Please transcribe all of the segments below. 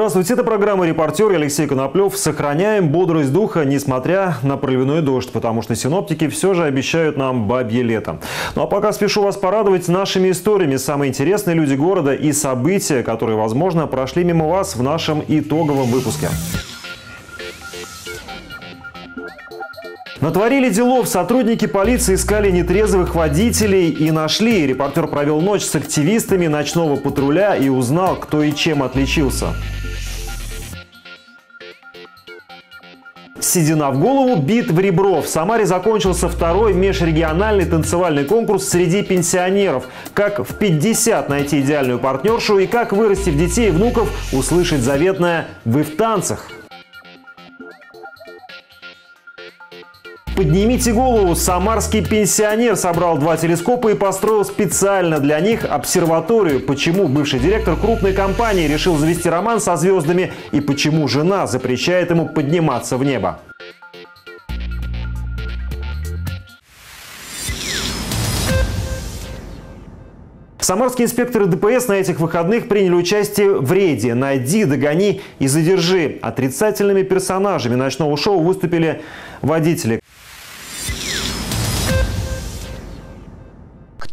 Здравствуйте, это программа «Репортер» Алексей Коноплев. Сохраняем бодрость духа, несмотря на проливной дождь, потому что синоптики все же обещают нам бабье лето. Ну а пока спешу вас порадовать нашими историями. Самые интересные люди города и события, которые, возможно, прошли мимо вас в нашем итоговом выпуске. Натворили делов. Сотрудники полиции искали нетрезвых водителей и нашли. Репортер провел ночь с активистами ночного патруля и узнал, кто и чем отличился. Седина в голову, бит в ребро. В Самаре закончился второй межрегиональный танцевальный конкурс среди пенсионеров. Как в 50 найти идеальную партнершу и как, вырастив детей и внуков, услышать заветное «Вы в танцах». Поднимите голову. Самарский пенсионер собрал два телескопа и построил специально для них обсерваторию. Почему бывший директор крупной компании решил завести роман со звездами и почему жена запрещает ему подниматься в небо? Самарские инспекторы ДПС на этих выходных приняли участие в рейде «Найди, догони и задержи». Отрицательными персонажами ночного шоу выступили водители.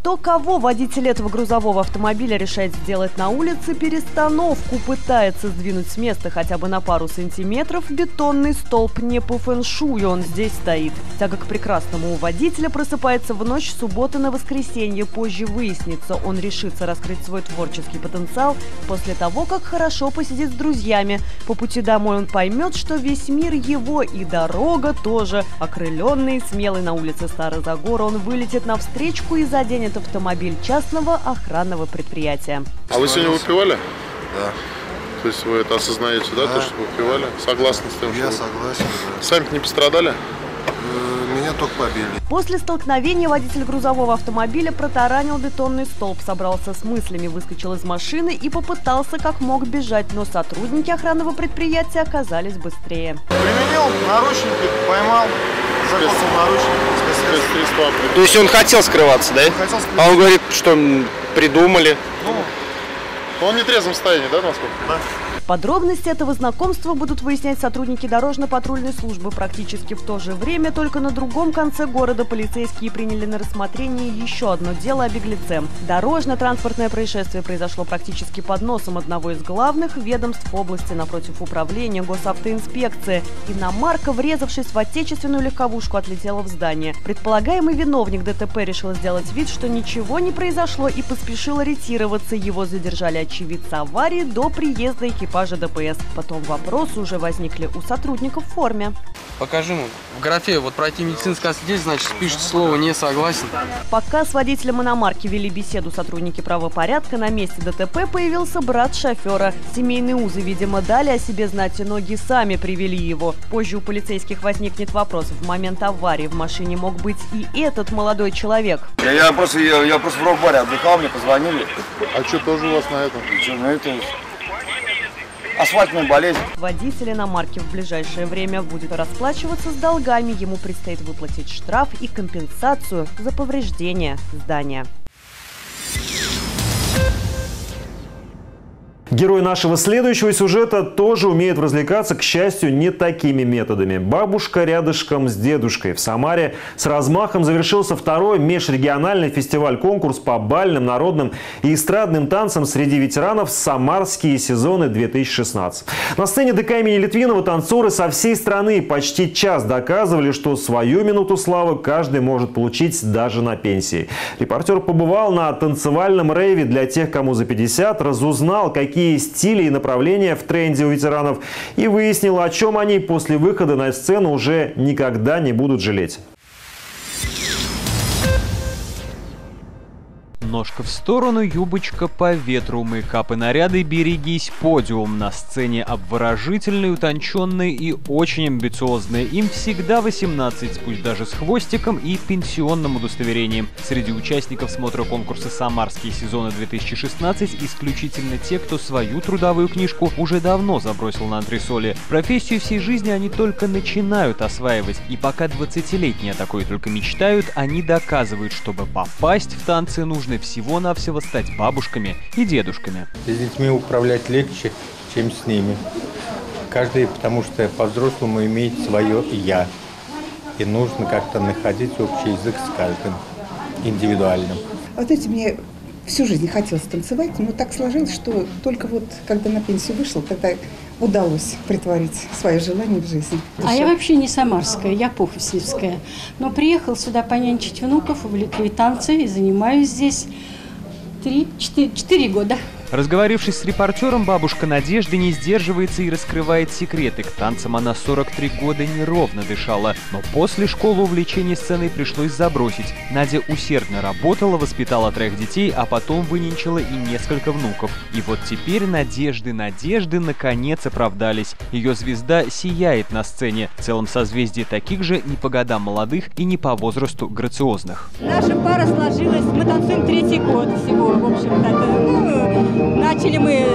Кто кого водитель этого грузового автомобиля решает сделать на улице перестановку, пытается сдвинуть с места хотя бы на пару сантиметров, бетонный столб не по фэншую, он здесь стоит. Тяга к прекрасному у водителя просыпается в ночь субботы на воскресенье. Позже выяснится, он решится раскрыть свой творческий потенциал после того, как хорошо посидит с друзьями. По пути домой он поймет, что весь мир его и дорога тоже. Окрыленный смелый на улице Старозагора он вылетит навстречку и заденет автомобиль частного охранного предприятия. А вы сегодня выпивали? Да. То есть вы это осознаете, да, Да. то, что выпивали? Согласны с тем, Я что вы- согласен, да. Сами-то не пострадали? Э, Меня только побили. После столкновения водитель грузового автомобиля протаранил бетонный столб, собрался с мыслями, выскочил из машины и попытался как мог бежать, но сотрудники охранного предприятия оказались быстрее. Применил наручники, поймал, То есть он хотел скрываться, да? Хотел скрыть. А он говорит, что придумали. Он в нетрезвом состоянии, да, насколько? Да. Подробности этого знакомства будут выяснять сотрудники дорожно-патрульной службы. Практически в то же время, только на другом конце города полицейские приняли на рассмотрение еще одно дело о беглеце. Дорожно-транспортное происшествие произошло практически под носом одного из главных ведомств области напротив управления госавтоинспекции. Иномарка, врезавшись в отечественную легковушку, отлетела в здание. Предполагаемый виновник ДТП решил сделать вид, что ничего не произошло и поспешил ориентироваться. Его задержали очевидцы аварии до приезда экипажа ДПС. Потом вопросы уже возникли у сотрудников в форме. Покажи ему. В графе вот пройти медицинское освидетельство, значит, пишет слово «не согласен». Пока с водителем иномарки вели беседу сотрудники правопорядка, на месте ДТП появился брат шофера. Семейные узы, видимо, дали о себе знать, и ноги сами привели его. Позже у полицейских возникнет вопрос. В момент аварии в машине мог быть и этот молодой человек. Я, я просто, я, я просто в рок-баре отдыхал, мне позвонили. А что тоже у вас на этом? Что, ну это асфальтная болезнь. Водитель иномарки в ближайшее время будет расплачиваться с долгами. Ему предстоит выплатить штраф и компенсацию за повреждение здания. Герой нашего следующего сюжета тоже умеет развлекаться, к счастью, не такими методами. Бабушка рядышком с дедушкой. В Самаре с размахом завершился второй межрегиональный фестиваль-конкурс по бальным, народным и эстрадным танцам среди ветеранов «Самарские сезоны 2016». На сцене ДК имени Литвинова танцоры со всей страны почти час доказывали, что свою минуту славы каждый может получить даже на пенсии. Репортер побывал на танцевальном рейве для тех, кому за 50, разузнал, какие стили и направления в тренде у ветеранов и выяснил, о чем они после выхода на сцену уже никогда не будут жалеть. Ножка в сторону, юбочка по ветру, мейкап и наряды, берегись, подиум. На сцене обворожительные, утонченные и очень амбициозные. Им всегда 18, пусть даже с хвостиком и пенсионным удостоверением. Среди участников смотра конкурса «Самарские сезоны 2016» исключительно те, кто свою трудовую книжку уже давно забросил на антресоли. Профессию всей жизни они только начинают осваивать. И пока 20-летние о такой только мечтают, они доказывают, чтобы попасть в танцы нужно всего-навсего стать бабушками и дедушками. С детьми управлять легче, чем с ними. Каждый, потому что по-взрослому имеет свое «я». И нужно как-то находить общий язык с каждым, индивидуальным. Вот эти мне всю жизнь хотелось танцевать, но так сложилось, что только вот когда на пенсию вышел, тогда удалось притворить свое желание в жизнь. А я вообще не самарская, я пуховсливская. Но приехал сюда понянчить внуков, увлекли танцы и занимаюсь здесь три, четыре, четыре года. Разговорившись с репортером, бабушка Надежды не сдерживается и раскрывает секреты. К танцам она 43 года неровно дышала, но после школы увлечение сценой пришлось забросить. Надя усердно работала, воспитала троих детей, а потом выненчила и несколько внуков. И вот теперь надежды, надежды наконец оправдались. Ее звезда сияет на сцене. В целом созвездие таких же не по годам молодых и не по возрасту грациозных. Наша пара сложилась, мы танцуем третий год всего, в общем-то. Начали мы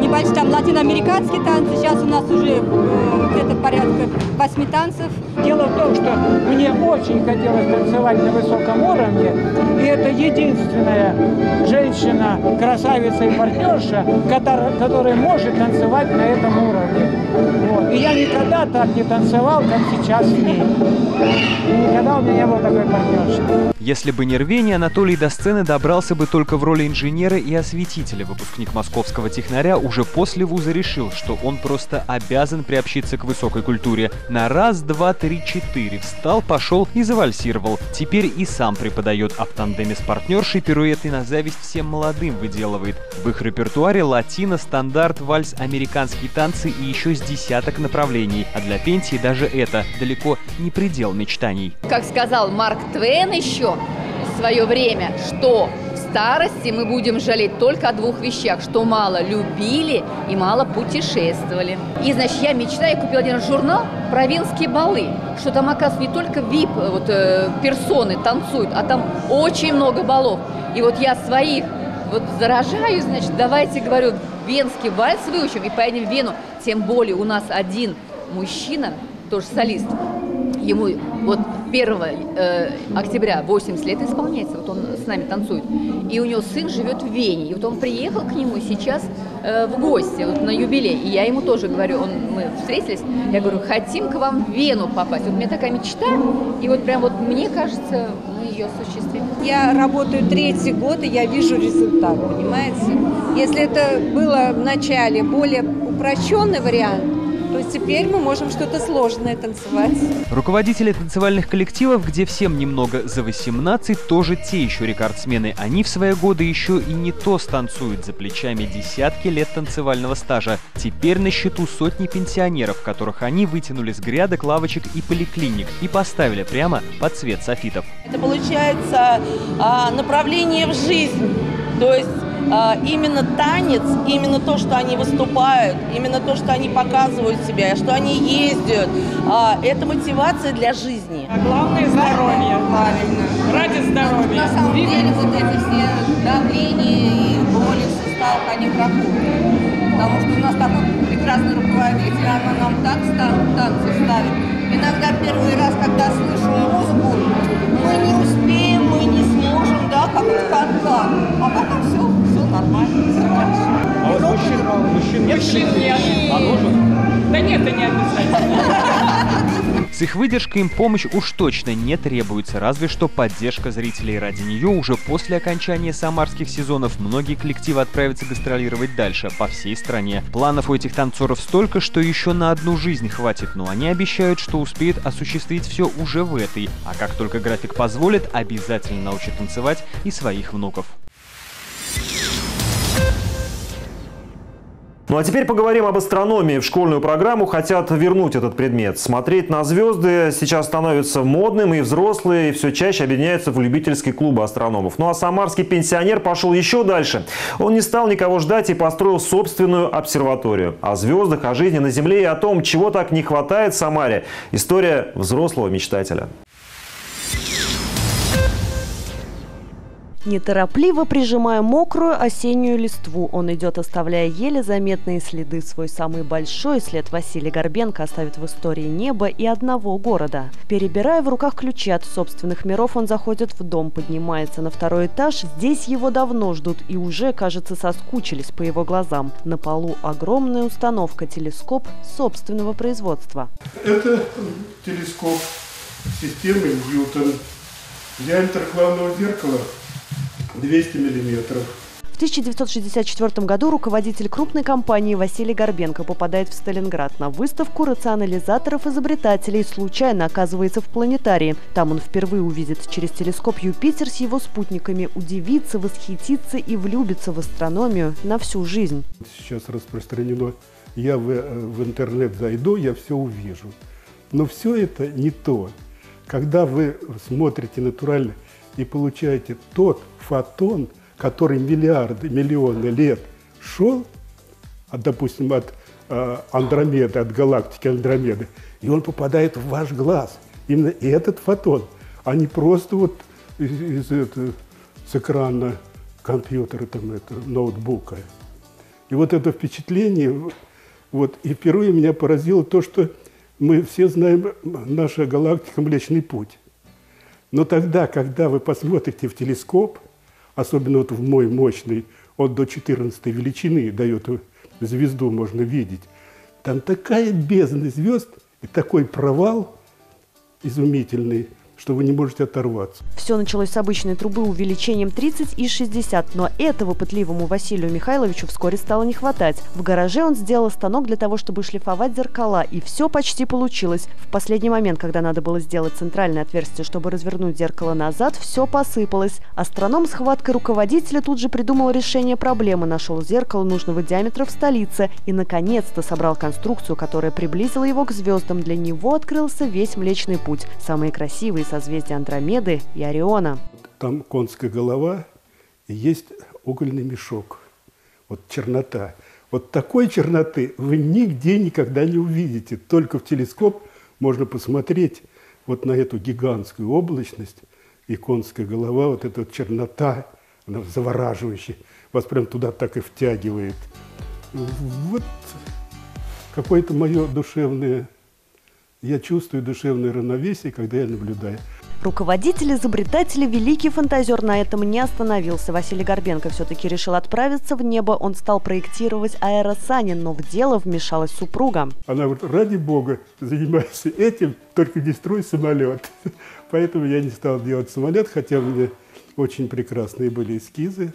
небольшие там латиноамериканские танцы, сейчас у нас уже э, где-то порядка восьми танцев. Дело в том, что мне очень хотелось танцевать на высоком уровне, и это единственная женщина, красавица и партнерша, которая, которая может танцевать на этом уровне. Вот. И я никогда так не танцевал, как сейчас с ней. И никогда у меня не было такой партнерши. Если бы не рвение, Анатолий до сцены добрался бы только в роли инженера и осветителя. Выпускник московского технаря уже после вуза решил, что он просто обязан приобщиться к высокой культуре. На раз, два, три, четыре встал, пошел и завальсировал. Теперь и сам преподает, а в тандеме с партнершей пируэты на зависть всем молодым выделывает. В их репертуаре латино, стандарт, вальс, американские танцы и еще с десяток направлений. А для пенсии даже это далеко не предел мечтаний. Как сказал Марк Твен еще свое время, что в старости мы будем жалеть только о двух вещах, что мало любили и мало путешествовали. И, значит, я мечтаю, я купила один журнал «Провинские балы», что там, оказывается, не только VIP вот, э, персоны танцуют, а там очень много балов. И вот я своих вот заражаю, значит, давайте, говорю, венский вальс выучим и поедем в Вену. Тем более у нас один мужчина, тоже солист, ему вот 1 э, октября 80 лет исполняется, вот он с нами танцует. И у него сын живет в Вене. И вот он приехал к нему сейчас э, в гости вот на юбилей. И я ему тоже говорю, он, мы встретились, я говорю, хотим к вам в Вену попасть. Вот у меня такая мечта, и вот прям вот мне кажется, мы ее осуществим. Я работаю третий год, и я вижу результат, понимаете? Если это было в начале более упрощенный вариант, то теперь мы можем что-то сложное танцевать. Руководители танцевальных коллективов, где всем немного за 18, тоже те еще рекордсмены. Они в свои годы еще и не то станцуют за плечами десятки лет танцевального стажа. Теперь на счету сотни пенсионеров, которых они вытянули с грядок, лавочек и поликлиник и поставили прямо под цвет софитов. Это получается а, направление в жизнь. То есть именно танец, именно то, что они выступают, именно то, что они показывают себя, что они ездят, а, это мотивация для жизни. А главное здоровье. Правильно. Ради здоровья. На самом деле вот эти все давления и боли в суставах, они проходят. Потому что у нас такой прекрасный руководитель, она нам так танцы ставит. Иногда первый раз, когда слышу музыку, мы не успеем, мы не сможем, да, как как, как. А потом все нормально, все хорошо. А вот мужчин, мужчин, мужчин нет. А нужен? Да нет, это не обязательно. С их выдержкой им помощь уж точно не требуется, разве что поддержка зрителей. Ради нее уже после окончания самарских сезонов многие коллективы отправятся гастролировать дальше, по всей стране. Планов у этих танцоров столько, что еще на одну жизнь хватит, но они обещают, что успеют осуществить все уже в этой, а как только график позволит, обязательно научат танцевать и своих внуков. Ну а теперь поговорим об астрономии. В школьную программу хотят вернуть этот предмет. Смотреть на звезды сейчас становится модным, и взрослые все чаще объединяются в любительские клубы астрономов. Ну а самарский пенсионер пошел еще дальше. Он не стал никого ждать и построил собственную обсерваторию. О звездах, о жизни на Земле и о том, чего так не хватает Самаре. История взрослого мечтателя. Неторопливо прижимая мокрую осеннюю листву, он идет, оставляя еле заметные следы. Свой самый большой след Василий Горбенко оставит в истории неба и одного города. Перебирая в руках ключи от собственных миров, он заходит в дом, поднимается на второй этаж. Здесь его давно ждут и уже, кажется, соскучились по его глазам. На полу огромная установка, телескоп собственного производства. Это телескоп системы Ньютон. Диаметр главного зеркала 200 миллиметров. В 1964 году руководитель крупной компании Василий Горбенко попадает в Сталинград на выставку рационализаторов-изобретателей, случайно оказывается в планетарии. Там он впервые увидит через телескоп Юпитер с его спутниками, удивится, восхитится и влюбится в астрономию на всю жизнь. Сейчас распространено, я в, э, в интернет зайду, я все увижу. Но все это не то. Когда вы смотрите натурально и получаете тот фотон, который миллиарды, миллионы лет шел, допустим, от э, Андромеды, от галактики Андромеды, и он попадает в ваш глаз. Именно этот фотон, а не просто вот из, из это, с экрана компьютера, там, это, ноутбука. И вот это впечатление, вот, и впервые меня поразило то, что мы все знаем наша галактика Млечный Путь. Но тогда, когда вы посмотрите в телескоп, особенно вот в мой мощный, он до 14 величины дает звезду, можно видеть, там такая бездна звезд и такой провал изумительный, что вы не можете оторваться. Все началось с обычной трубы увеличением 30 и 60, но этого пытливому Василию Михайловичу вскоре стало не хватать. В гараже он сделал станок для того, чтобы шлифовать зеркала, и все почти получилось. В последний момент, когда надо было сделать центральное отверстие, чтобы развернуть зеркало назад, все посыпалось. Астроном с хваткой руководителя тут же придумал решение проблемы, нашел зеркало нужного диаметра в столице и, наконец-то, собрал конструкцию, которая приблизила его к звездам. Для него открылся весь Млечный Путь. Самые красивые созвездия Андромеды и Ориона. Там конская голова и есть угольный мешок. Вот чернота. Вот такой черноты вы нигде никогда не увидите. Только в телескоп можно посмотреть вот на эту гигантскую облачность и конская голова, вот эта вот чернота, она завораживающая. Вас прям туда так и втягивает. Вот какое-то мое душевное я чувствую душевное равновесие, когда я наблюдаю. Руководитель изобретателя, великий фантазер на этом не остановился. Василий Горбенко все-таки решил отправиться в небо. Он стал проектировать аэросани, но в дело вмешалась супруга. Она говорит, ради бога, занимайся этим, только не строй самолет. Поэтому я не стал делать самолет, хотя у меня очень прекрасные были эскизы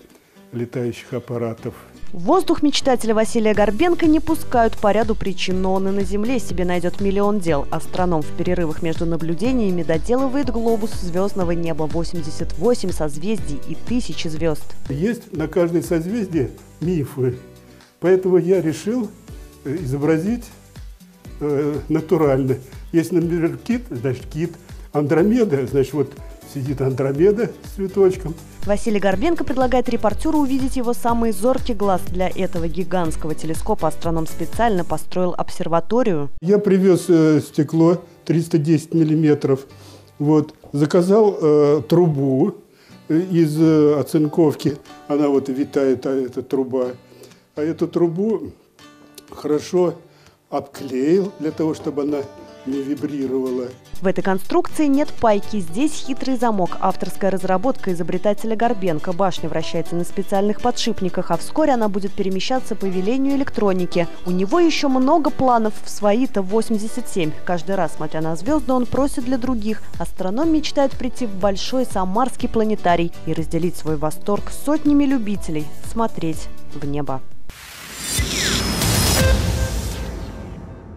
летающих аппаратов. Воздух мечтателя Василия Горбенко не пускают по ряду причин, но он и на Земле себе найдет миллион дел. Астроном в перерывах между наблюдениями доделывает глобус звездного неба 88 созвездий и тысячи звезд. Есть на каждой созвездии мифы, поэтому я решил э, изобразить э, натурально. Если, например, кит, значит кит, Андромеда, значит вот сидит Андромеда с цветочком – Василий Горбенко предлагает репортеру увидеть его самый зоркий глаз. Для этого гигантского телескопа астроном специально построил обсерваторию. Я привез э, стекло 310 миллиметров. Вот, заказал э, трубу э, из э, оцинковки. Она вот витает, а, эта труба. А эту трубу хорошо обклеил для того, чтобы она не вибрировала. В этой конструкции нет пайки, здесь хитрый замок. Авторская разработка изобретателя Горбенко. Башня вращается на специальных подшипниках, а вскоре она будет перемещаться по велению электроники. У него еще много планов в свои-то 87. Каждый раз, смотря на звезды, он просит для других. Астроном мечтает прийти в большой самарский планетарий и разделить свой восторг с сотнями любителей, смотреть в небо.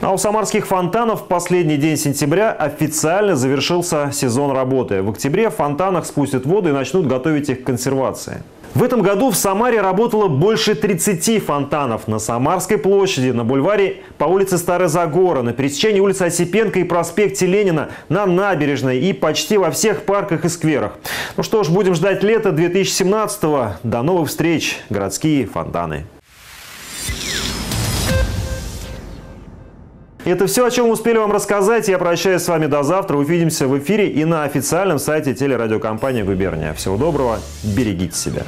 А у самарских фонтанов последний день сентября официально завершился сезон работы. В октябре в фонтанах спустят воду и начнут готовить их к консервации. В этом году в Самаре работало больше 30 фонтанов. На Самарской площади, на бульваре по улице Старый Загора, на пересечении улицы Осипенко и проспекте Ленина, на набережной и почти во всех парках и скверах. Ну что ж, будем ждать лета 2017 -го. До новых встреч, городские фонтаны. Это все, о чем успели вам рассказать. Я прощаюсь с вами до завтра. Увидимся в эфире и на официальном сайте телерадиокомпании «Губерния». Всего доброго, берегите себя.